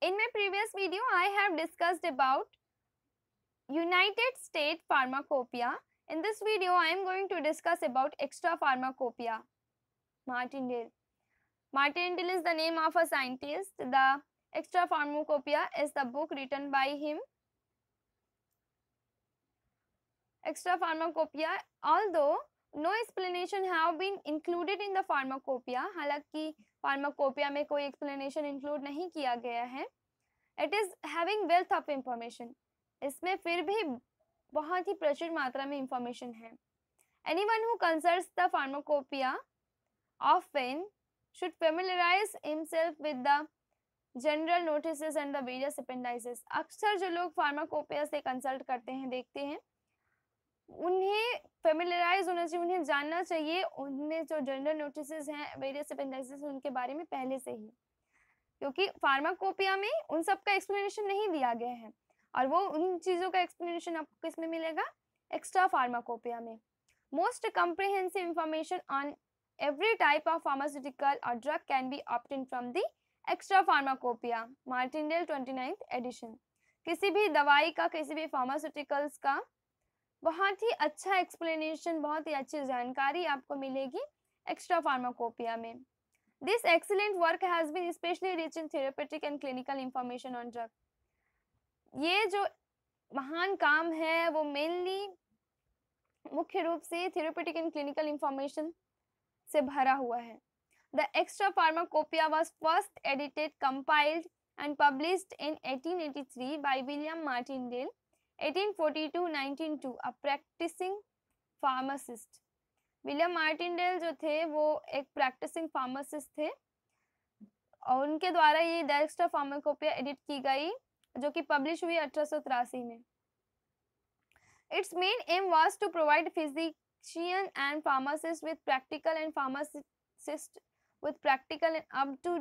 In my previous video, I have discussed about United States Pharmacopoeia. In this video, I am going to discuss about Extra Pharmacopoeia. Martindale. Martindale is the name of a scientist. The Extra Pharmacopoeia is the book written by him. Extra Pharmacopoeia, although no explanation have been included in the pharmacopoeia हालाँकि pharmacopoeia में कोई explanation include नहीं किया गया है। It is having wealth of information इसमें फिर भी बहुत ही प्रचुर मात्रा में इंफॉर्मेशन है। Any one who concerns the pharmacopoeia often should familiarise himself with the general notices and the various appendices अक्सर जो लोग फार्माकोपिया से कंसल्ट करते हैं, देखते हैं, उन्हें फेमिलराइज होना चाहिए, उन्हें जानना चाहिए, उनमें जो जनरल नोटिस हैं वेरियस अपेंडाइसिस उनके बारे में पहले से ही। क्योंकि फार्माकोपिया में उन सब का एक्सप्लेनेशन नहीं दिया गया है। और वो उन चीज़ों का एक्सप्लेनेशन आपको किसमें मिलेगा? एक्स्ट्रा फार्माकोपिया में। Most comprehensive information on every type of pharmaceutical or drug can be obtained from the extra pharmacopoeia, martindale 29th edition. किसी भी दवाई का, किसी भी फार्मास्यूटिकल्स का बहुत ही अच्छा एक्सप्लेनेशन बहुत ही अच्छी जानकारी आपको मिलेगी एक्स्ट्रा फार्माकोपिया में। This excellent work has been specially rich in therapeutic and clinical information on drug ये जो महान काम है, वो मेनली मुख्य रूप से थेरेपेटिक एंड क्लिनिकल इंफॉर्मेशन से भरा हुआ है। The extra pharmacopoeia was first edited compiled and published in 1883 by William Martindale 1842-1902 a practising pharmacist William Martindale जो थे वो एक प्रैक्टिसिंग फार्मासिस्ट थे और उनके द्वारा ये द एक्स्ट्रा फार्माकोपिया एडिट की गई जो कि पब्लिश हुई अठारह में its main aim was to provide physician and pharmacist with practical and pharmacist with practical and up to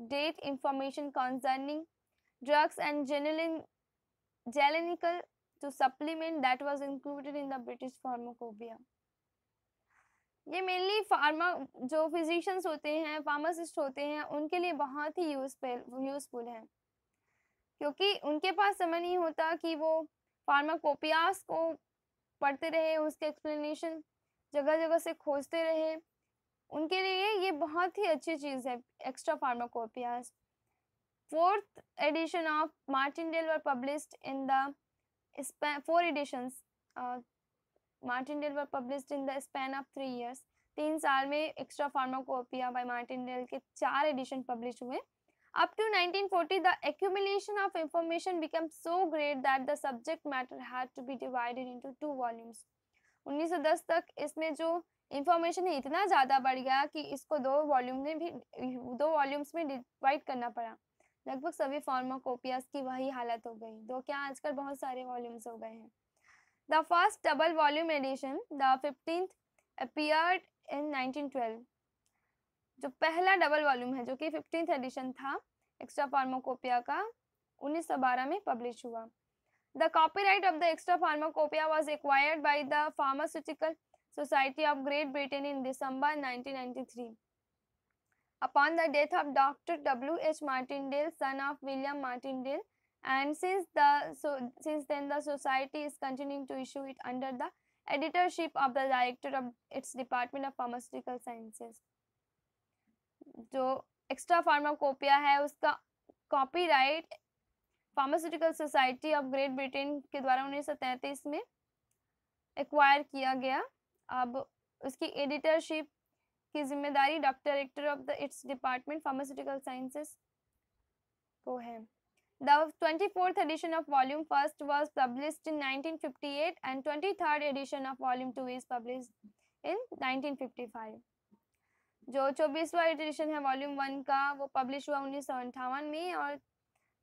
date information concerning drugs and general genical to supplement that was included in the British Pharmacopoeia. ये mainly pharma जो physicians होते हैं pharmacist होते हैं, उनके लिए बहुत ही useful useful है। क्योंकि उनके पास समय नहीं होता कि वो फार्माकोपियास को पढ़ते रहे, उसके एक्सप्लेनेशन जगह जगह से खोजते रहे। उनके लिए ये बहुत ही अच्छी चीज़ है extra pharmacopoeia's fourth edition of Martindale were published in the four editions Martindale were published in the span of three years तीन साल में एक्स्ट्रा फार्माकोपिया बाय मार्टिनडेल के चार एडिशन पब्लिश हुए। Up to 1940, the accumulation of information became so great that the subject matter had to be divided into two volumes. 1910 तक इसमें जो information है इतना ज़्यादा बढ़ गया कि इसको दो वॉल्यूम में भी दो वॉल्यूम्स में डिवाइड करना पड़ा। लगभग सभी फार्माकोपियास की वही हालत हो गई दो क्या आजकल बहुत सारे वॉल्यूम्स हो गए हैं। The first double volume edition the fifteenth appeared in 1912 जो पहला डबल वॉल्यूम है, जो कि फिफ्टींथ एडिशन था एक्स्ट्रा फार्माकोपिया का 1912 में पब्लिश हुआ। The copyright of the extra pharmacopoeia was acquired by the pharmaceutical society of Great Britain in December 1993 upon the death of Dr. W. H. Martindale, son of William Martindale, and since the so since then the society is continuing to issue it under the editorship of the director of its Department of Pharmaceutical Sciences. जो extra pharmacopoeia है उसका copyright pharmaceutical society of Great Britain के द्वारा 1933 में acquire किया गया अब उसकी एडिटरशिप की ज़िम्मेदारी doctor director of the its department pharmaceutical sciences को है The 24th edition of volume first was published in 1958 and 23rd edition of volume 2 is published in 1955. जो चौबीसवा एडिशन है वॉल्यूम वन का, वो पब्लिश हुआ उन्नीस में और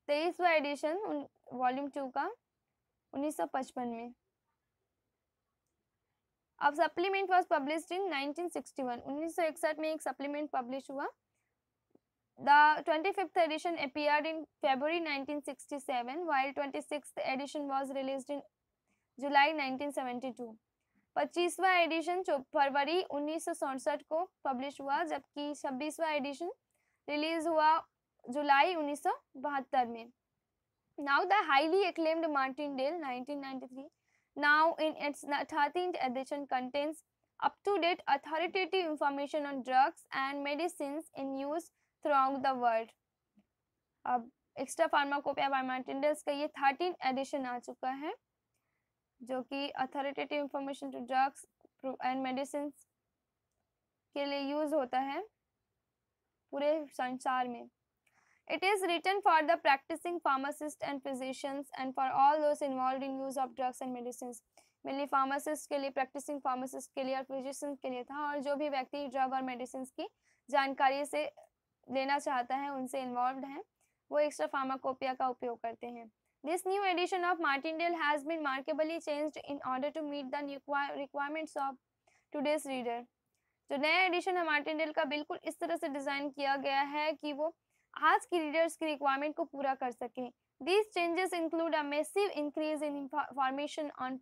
तेईसवा एडिशन वॉल्यूम टू का उन्नीस में अब supplement was publish in nineteen sixty में एक सप्लीमेंट पब्लिश हुआ। The twenty fifth edition appear in February while twenty in July nineteen edition फरवरी उन्नीस को पब्लिश हुआ, जबकि छब्बीसवा एडिशन रिलीज़ हुआ जुलाई उन्नीस सौ बहत्तर में। Now the highly acclaimed Martindale nineteen now in its 13th edition contains up-to-date authoritative information on drugs and medicines in use throughout the world. अब एक्स्ट्रा फार्माकोपिया बाय मार्टिंडल्स का ये थर्टीन एडिशन आ चुका है जो कि authoritative information to drugs and medicine के लिए यूज़ होता है पूरे संसार में It is written for the practicing pharmacists and physicians and for all those involved in use of drugs and medicines. Mainly pharmacist के लिए प्रैक्टिसिंग फार्मासिस्ट के लिए और फिजिशियंस के लिए था और जो भी व्यक्ति ड्रग और मेडिसिन की जानकारी से लेना चाहता है उनसे इन्वॉल्व हैं वो एक्स्ट्रा फार्माकोपिया का उपयोग करते हैं This new edition of Martindale has been markedly changed in order to meet the requirements of today's reader. जो नया एडिशन है मार्टिनडेल का बिल्कुल इस तरह से डिज़ाइन किया गया है कि वो आज की रीडर्स की रिक्वायरमेंट को पूरा कर सकें These changes include a massive increase in information on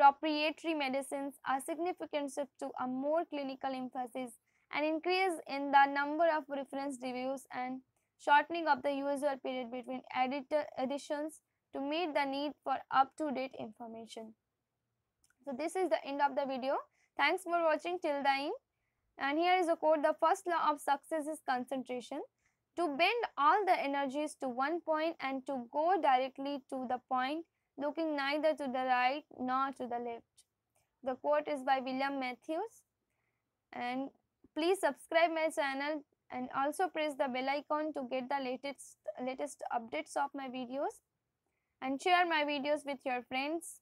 proprietary medicines, a significant shift to a more clinical emphasis, an increase in the number of reference reviews, and shortening of the user period between editor editions to meet the need for up-to-date information. So this is the end of the video. Thanks for watching till the end. And here is a quote, the first law of success is concentration. To bend all the energies to one point and to go directly to the point, looking neither to the right nor to the left. The quote is by William Matthews. And please subscribe my channel and also press the bell icon to get the latest latest updates of my videos and share my videos with your friends